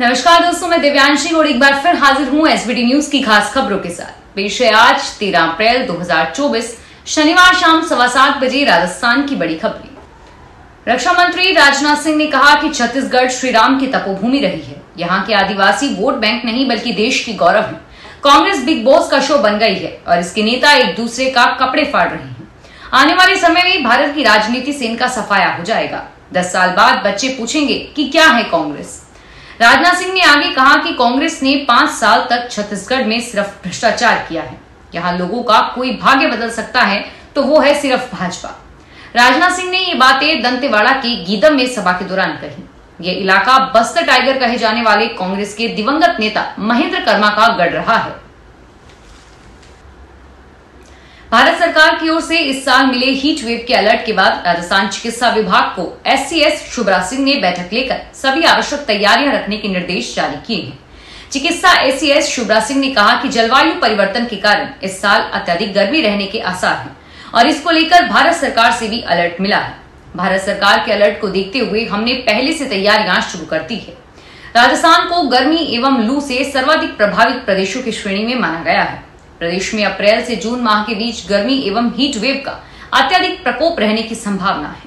नमस्कार दोस्तों, मैं दिव्यांशी और एक बार फिर हाजिर हूँ एसबीटी न्यूज़ की खास खबरों के साथ। पेश है आज 13 अप्रैल 2024 शनिवार शाम सवा सात बजे राजस्थान की बड़ी खबरें। रक्षा मंत्री राजनाथ सिंह ने कहा कि छत्तीसगढ़ श्री राम की तपोभूमि रही है। यहाँ के आदिवासी वोट बैंक नहीं, बल्कि देश की गौरव है। कांग्रेस बिग बॉस का शो बन गई है और इसके नेता एक दूसरे का कपड़े फाड़ रहे हैं। आने वाले समय में भारत की राजनीति से इनका सफाया हो जाएगा। दस साल बाद बच्चे पूछेंगे कि क्या है कांग्रेस। राजनाथ सिंह ने आगे कहा कि कांग्रेस ने पाँच साल तक छत्तीसगढ़ में सिर्फ़ भ्रष्टाचार किया है। यहाँ लोगों का कोई भाग्य बदल सकता है तो वो है सिर्फ़ भाजपा। राजनाथ सिंह ने ये बातें दंतेवाड़ा के गीदम में सभा के दौरान कही। ये इलाका बस्तर टाइगर कहे जाने वाले कांग्रेस के दिवंगत नेता महेंद्र कर्मा का गढ़ रहा है। भारत सरकार की ओर से इस साल मिले हीट वेव के अलर्ट के बाद राजस्थान चिकित्सा विभाग को एससीएस शुभराज सिंह ने बैठक लेकर सभी आवश्यक तैयारियाँ रखने के निर्देश जारी किए हैं। चिकित्सा एसीएस शुभराज सिंह ने कहा कि जलवायु परिवर्तन के कारण इस साल अत्यधिक गर्मी रहने के आसार हैं और इसको लेकर भारत सरकार से भी अलर्ट मिला है। भारत सरकार के अलर्ट को देखते हुए हमने पहले से तैयारियाँ शुरू कर दी है। राजस्थान को गर्मी एवं लू से सर्वाधिक प्रभावित प्रदेशों की श्रेणी में माना गया है। प्रदेश में अप्रैल से जून माह के बीच गर्मी एवं हीट वेव का अत्यधिक प्रकोप रहने की संभावना है।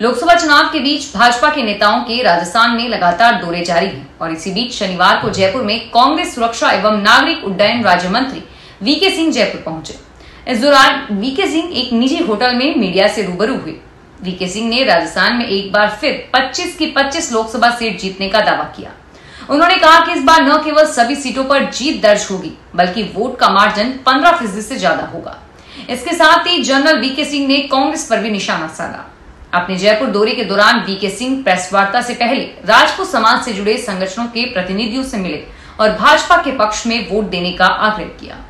लोकसभा चुनाव के बीच भाजपा के नेताओं के राजस्थान में लगातार दौरे जारी हैं और इसी बीच शनिवार को जयपुर में कांग्रेस सुरक्षा एवं नागरिक उड्डयन राज्य मंत्री वीके सिंह जयपुर पहुँचे। इस दौरान वीके सिंह एक निजी होटल में मीडिया से रूबरू हुए। वीके सिंह ने राजस्थान में एक बार फिर 25 की 25 लोकसभा सीट जीतने का दावा किया। उन्होंने कहा कि इस बार न केवल सभी सीटों पर जीत दर्ज होगी, बल्कि वोट का मार्जिन पंद्रह फ़ीसदी से ज़्यादा होगा। इसके साथ ही जनरल वीके सिंह ने कांग्रेस पर भी निशाना साधा। अपने जयपुर दौरे के दौरान वीके सिंह प्रेस वार्ता से पहले राजपूत समाज से जुड़े संगठनों के प्रतिनिधियों से मिले और भाजपा के पक्ष में वोट देने का आग्रह किया।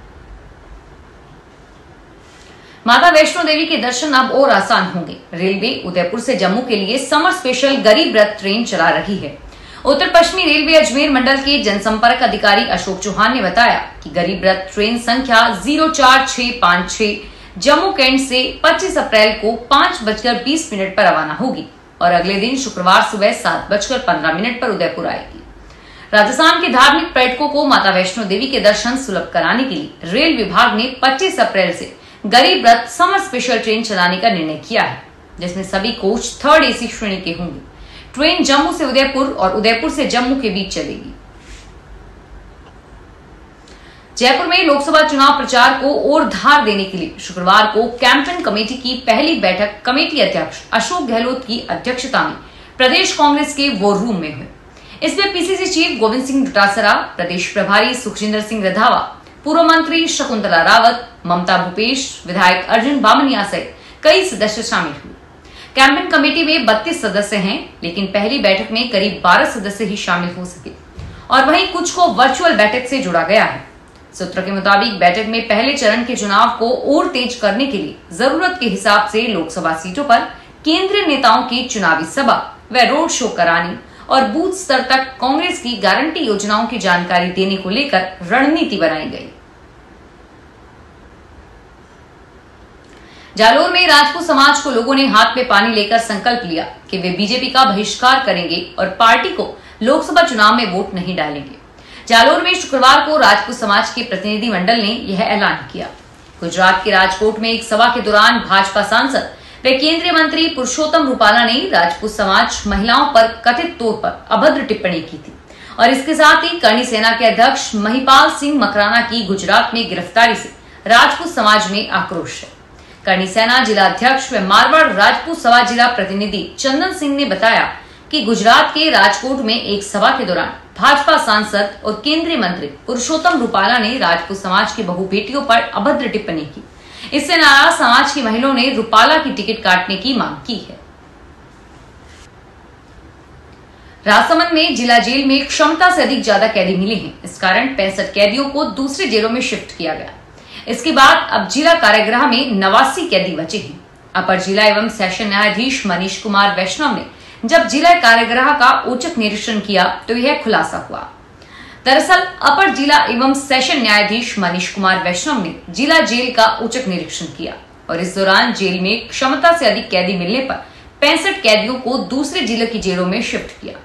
माता वैष्णो देवी के दर्शन अब और आसान होंगे। रेलवे उदयपुर से जम्मू के लिए समर स्पेशल गरीब रथ ट्रेन चला रही है। उत्तर पश्चिमी रेलवे अजमेर मंडल के जनसंपर्क अधिकारी अशोक चौहान ने बताया कि गरीब रथ ट्रेन संख्या ज़ीरो चार छह पाँच छह जम्मू कैंट से 25 अप्रैल को पाँच बजकर बीस मिनट पर रवाना होगी और अगले दिन शुक्रवार सुबह सात बजकर पंद्रह मिनट पर उदयपुर आएगी। राजस्थान के धार्मिक पर्यटकों को माता वैष्णो देवी के दर्शन सुलभ कराने के लिए रेल विभाग ने 25 अप्रैल से गरीब रथ समर स्पेशल ट्रेन चलाने का निर्णय किया है, जिसमें सभी कोच थर्ड एसी श्रेणी के होंगे। ट्रेन जम्मू से उदयपुर और उदयपुर से जम्मू के बीच चलेगी। जयपुर में लोकसभा चुनाव प्रचार को और धार देने के लिए शुक्रवार को कैंपेन कमेटी की पहली बैठक कमेटी अध्यक्ष अशोक गहलोत की अध्यक्षता में प्रदेश कांग्रेस के वॉर रूम में हुई। इसमें पीसीसी चीफ गोविंद सिंह डोटासरा, प्रदेश प्रभारी सुखजिंदर सिंह रंधावा, पूर्व मंत्री शकुंतला रावत, ममता भूपेश, विधायक अर्जुन बामनिया सहित कई सदस्य शामिल हुए। कैंपेन कमेटी में बत्तीस सदस्य हैं, लेकिन पहली बैठक में करीब बारह सदस्य ही शामिल हो सके। और वहीं कुछ को वर्चुअल बैठक से जुड़ा गया है। सूत्र के मुताबिक बैठक में पहले चरण के चुनाव को और तेज करने के लिए ज़रूरत के हिसाब से लोकसभा सीटों पर केंद्रीय नेताओं की चुनावी सभा व रोड शो कराने और बूथ स्तर तक कांग्रेस की गारंटी योजनाओं की जानकारी देने को लेकर रणनीति बनाई गई। जालोर में राजपूत समाज को लोगों ने हाथ में पानी लेकर संकल्प लिया कि वे बीजेपी का बहिष्कार करेंगे और पार्टी को लोकसभा चुनाव में वोट नहीं डालेंगे। जालोर में शुक्रवार को राजपूत समाज के प्रतिनिधि मंडल ने यह ऐलान किया। गुजरात के राजकोट में एक सभा के दौरान भाजपा सांसद व केंद्रीय मंत्री पुरुषोत्तम रूपाला ने राजपूत समाज महिलाओं पर कथित तौर पर अभद्र टिप्पणी की थी और इसके साथ ही करणी सेना के अध्यक्ष महिपाल सिंह मकराना की गुजरात में गिरफ्तारी से राजपूत समाज में आक्रोश है। करनी सेना जिला अध्यक्ष व मारवाड़ राजपूत सभा जिला प्रतिनिधि चंदन सिंह ने बताया कि गुजरात के राजकोट में एक सभा के दौरान भाजपा सांसद और केंद्रीय मंत्री पुरुषोत्तम रूपाला ने राजपूत समाज की बहु बेटियों पर अभद्र टिप्पणी की। इससे नाराज़ समाज की महिलाओं ने रूपाला की टिकट काटने की मांग की है। राजसमंद में जिला जेल में क्षमता से अधिक ज़्यादा कैदी मिले हैं। इस कारण पैंसठ कैदियों को दूसरे जेलों में शिफ्ट किया गया। इसके बाद अब जिला कारागृह में नवासी कैदी बचे हैं। अपर जिला एवं सेशन न्यायाधीश मनीष कुमार वैष्णव ने जब जिला कारागृह का औचक निरीक्षण किया तो यह खुलासा हुआ। दरअसल, अपर जिला एवं सेशन न्यायाधीश मनीष कुमार वैष्णव ने जिला जेल का औचक निरीक्षण किया और इस दौरान जेल में क्षमता से अधिक कैदी मिलने पर पैंसठ कैदियों को दूसरे ज़िले की जेलों में शिफ्ट किया।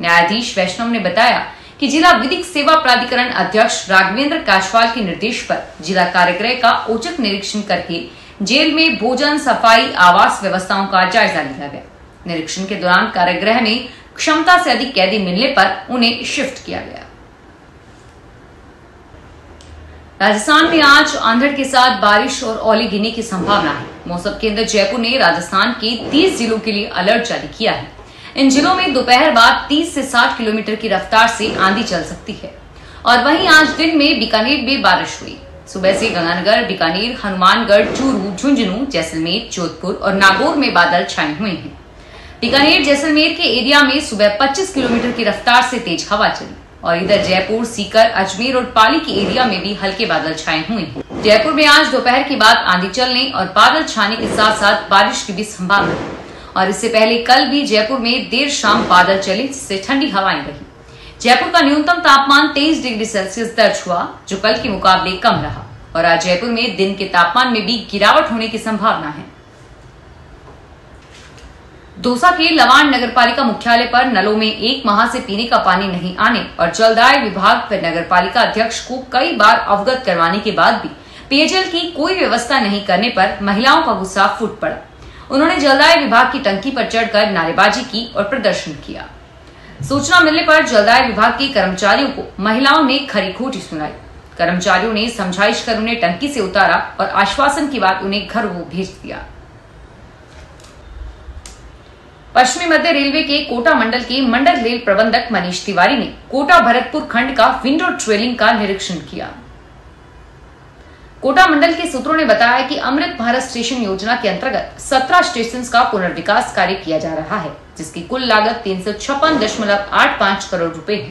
न्यायाधीश वैष्णव ने बताया कि जिला विधिक सेवा प्राधिकरण अध्यक्ष राघवेंद्र काशवाल के निर्देश पर जिला कार्यक्रय का औचक निरीक्षण करके जेल में भोजन, सफ़ाई, आवास व्यवस्थाओं का जायजा लिया गया। निरीक्षण के दौरान कारागृह में क्षमता से अधिक कैदी मिलने पर उन्हें शिफ्ट किया गया। राजस्थान में आज आंधड़ के साथ बारिश और ओले गिरने की संभावना है। मौसम केंद्र जयपुर ने राजस्थान के 30 जिलों के लिए अलर्ट जारी किया है। इन जिलों में दोपहर बाद 30 से 60 किलोमीटर की रफ्तार से आंधी चल सकती है। और वहीं आज दिन में बीकानेर में बारिश हुई। सुबह से गंगानगर, बीकानेर, हनुमानगढ़, चूरू, झुंझुनू, जैसलमेर, जोधपुर और नागौर में बादल छाए हुए हैं। बीकानेर, जैसलमेर के एरिया में सुबह 25 किलोमीटर की रफ्तार से तेज हवा चली और इधर जयपुर, सीकर, अजमेर और पाली के एरिया में भी हल्के बादल छाए हुए हैं। जयपुर में आज दोपहर के बाद आंधी चलने और बादल छाने के साथ साथ बारिश की भी संभावना है। और इससे पहले कल भी जयपुर में देर शाम बादल चले, जिससे ठंडी हवाएँ रही। जयपुर का न्यूनतम तापमान 23 डिग्री सेल्सियस दर्ज हुआ, जो कल के मुकाबले कम रहा। और आज जयपुर में दिन के तापमान में भी गिरावट होने की संभावना है। दौसा के लवान नगर पालिका मुख्यालय पर नलों में एक माह से पीने का पानी नहीं आने और जलदाय विभाग व नगर पालिका अध्यक्ष को कई बार अवगत करवाने के बाद भी पेयजल की कोई व्यवस्था नहीं करने पर महिलाओं का गुस्सा फूट पड़ा। उन्होंने जलदाय विभाग की टंकी पर चढ़कर नारेबाजी की और प्रदर्शन किया। सूचना मिलने पर जलदाय विभाग के कर्मचारियों को महिलाओं ने खरी खोटी सुनाई। कर्मचारियों ने समझाइश कर उन्हें टंकी से उतारा और आश्वासन के बाद उन्हें घर वो भेज दिया। पश्चिमी मध्य रेलवे के कोटा मंडल के मंडल रेल प्रबंधक मनीष तिवारी ने कोटा भरतपुर खंड का विंडो ट्रेलिंग का निरीक्षण किया। कोटा मंडल के सूत्रों ने बताया कि अमृत भारत स्टेशन योजना के अंतर्गत 17 स्टेशन का पुनर्विकास कार्य किया जा रहा है, जिसकी कुल लागत तीन करोड़ रुपए है।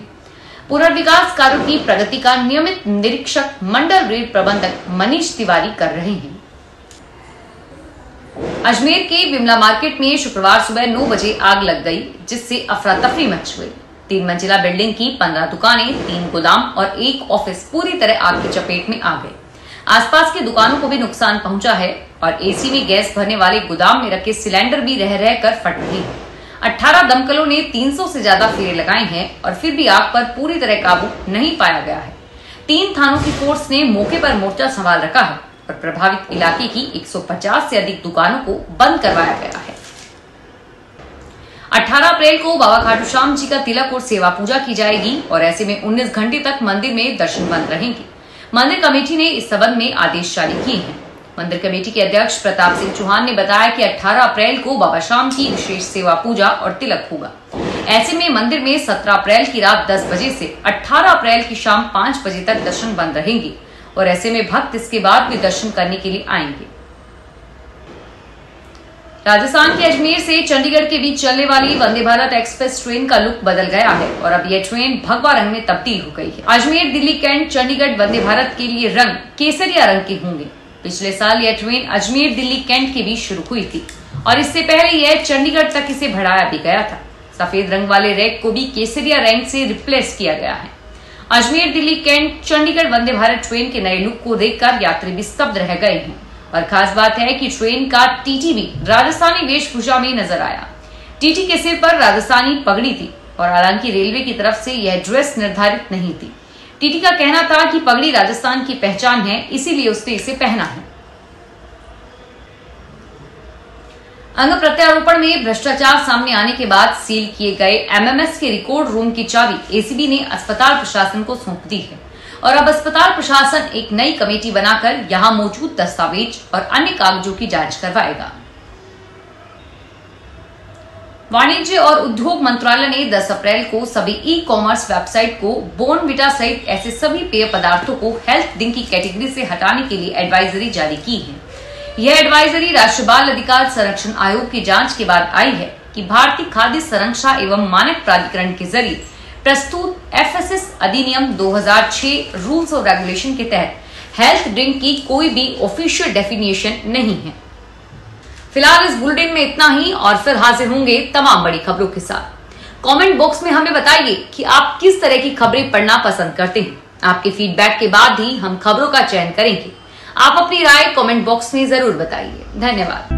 पुनर्विकास कार्यों की प्रगति का नियमित निरीक्षक मंडल रेल प्रबंधक मनीष तिवारी कर रहे हैं। अजमेर के विमला मार्केट में शुक्रवार सुबह नौ बजे आग लग गई, जिससे अफरा तफरी मच गई तीन मंजिला बिल्डिंग की पंद्रह दुकानें, तीन गोदाम और एक ऑफ़िस पूरी तरह आग की चपेट में आ गए। आसपास के दुकानों को भी नुकसान पहुँचा है और एसी में गैस भरने वाले गोदाम में रखे सिलेंडर भी रह रह कर फट हैं अठारह दमकलों ने 300 से ज़्यादा फेरे लगाए हैं और फिर भी आग पर पूरी तरह काबू नहीं पाया गया है। तीन थानों की फोर्स ने मौके पर मोर्चा संभाल रखा है और प्रभावित इलाके की 150 से अधिक दुकानों को बंद करवाया गया है। 18 अप्रैल को बाबा खाटू श्याम जी का तिलक और सेवा पूजा की जाएगी और ऐसे में 19 घंटे तक मंदिर में दर्शन बंद रहेंगे। मंदिर कमेटी ने इस संबंध में आदेश जारी किए हैं। मंदिर कमेटी के अध्यक्ष प्रताप सिंह चौहान ने बताया कि 18 अप्रैल को बाबा श्याम की विशेष सेवा पूजा और तिलक होगा। ऐसे में मंदिर में 17 अप्रैल की रात 10 बजे से 18 अप्रैल की शाम 5 बजे तक दर्शन बंद रहेंगे और ऐसे में भक्त इसके बाद भी दर्शन करने के लिए आएँगे। राजस्थान के अजमेर से चंडीगढ़ के बीच चलने वाली वंदे भारत एक्सप्रेस ट्रेन का लुक बदल गया है और अब यह ट्रेन भगवा रंग में तब्दील हो गई है। अजमेर, दिल्ली, कैंट, चंडीगढ़ वंदे भारत के लिए रंग केसरिया रंग के होंगे। पिछले साल यह ट्रेन अजमेर, दिल्ली, कैंट के बीच शुरू हुई थी और इससे पहले यह चंडीगढ़ तक इसे बढ़ाया भी गया था। सफ़ेद रंग वाले रैक को भी केसरिया रंग से रिप्लेस किया गया है। अजमेर, दिल्ली, कैंट, चंडीगढ़ वंदे भारत ट्रेन के नए लुक को देखकर यात्री भी स्तब्ध रह गए हैं। और खास बात है कि ट्रेन का टीटी भी राजस्थानी वेशभूषा में नज़र आया। टीटी के सिर पर राजस्थानी पगड़ी थी और हालाँकि रेलवे की तरफ़ से यह ड्रेस निर्धारित नहीं थी। टीटी का कहना था कि पगड़ी राजस्थान की पहचान है, इसीलिए उसने इसे पहना है। अंग प्रत्यारोपण में भ्रष्टाचार सामने आने के बाद सील किए गए एमएमएस के रिकॉर्ड रूम की चाबी एसीबी ने अस्पताल प्रशासन को सौंप दी है। और अब अस्पताल प्रशासन एक नई कमेटी बनाकर यहाँ मौजूद दस्तावेज़ और अन्य कागजों की जाँच करवाएगा। वाणिज्य और उद्योग मंत्रालय ने 10 अप्रैल को सभी ई कॉमर्स वेबसाइट को बोनविटा सहित ऐसे सभी पेय पदार्थों को हेल्थ ड्रिंक की कैटेगरी से हटाने के लिए एडवाइजरी जारी की है। यह एडवाइजरी राष्ट्रीय बाल अधिकार संरक्षण आयोग की जाँच के बाद आई है कि भारतीय खाद्य संरक्षा एवं मानक प्राधिकरण के ज़रिए प्रस्तुत एफएसएस अधिनियम 2006 रूल्स और रेगुलेशन के तहत हेल्थ ड्रिंक की कोई भी ऑफिशियल डेफिनेशन नहीं है। फ़िलहाल इस बुलेटिन में इतना ही और फिर हाजिर होंगे तमाम बड़ी खबरों के साथ। कमेंट बॉक्स में हमें बताइए कि आप किस तरह की खबरें पढ़ना पसंद करते हैं। आपके फीडबैक के बाद ही हम खबरों का चयन करेंगे। आप अपनी राय कमेंट बॉक्स में ज़रूर बताइए। धन्यवाद।